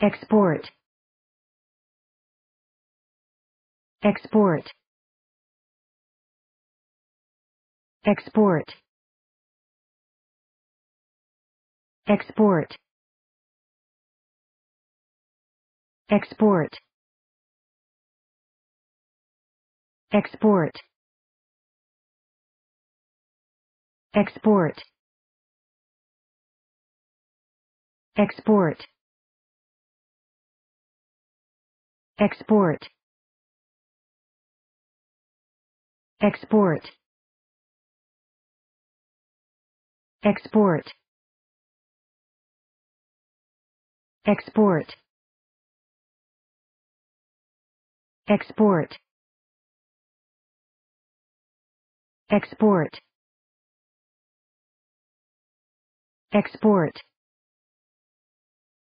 export. Export. Export. Export. Export. Export. Export. Export export. Export. Export. Export. Export. Export. Export